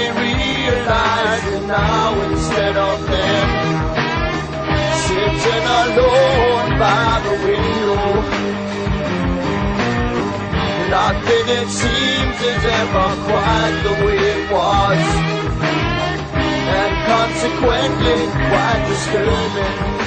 me realize now instead of them, sitting alone by the window, nothing it seems is ever quite the way it was, and consequently quite disturbing.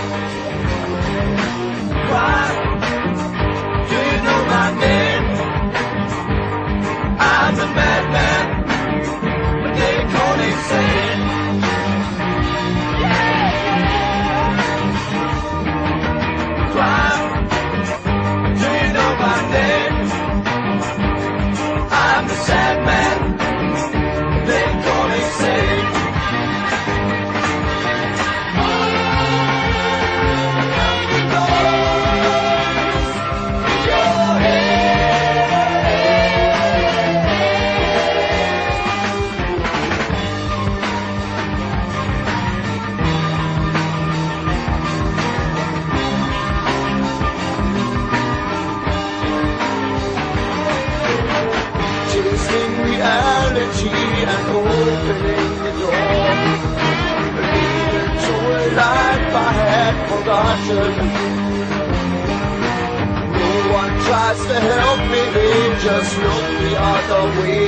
Tries to help me, they just look the other way.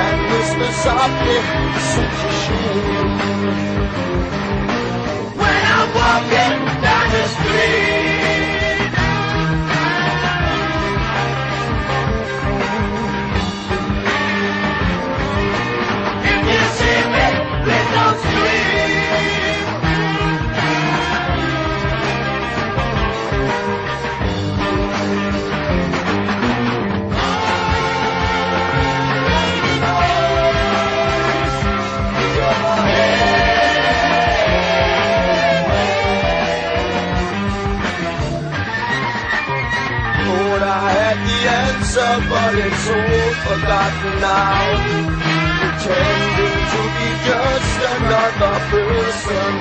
And whisper softly, such a shame. When I'm walking answer, but it's all forgotten now. Pretending to be just another person.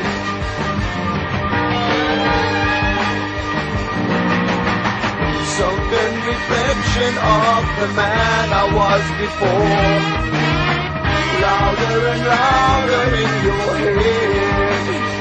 Sunken reflection of the man I was before. Louder and louder in your head.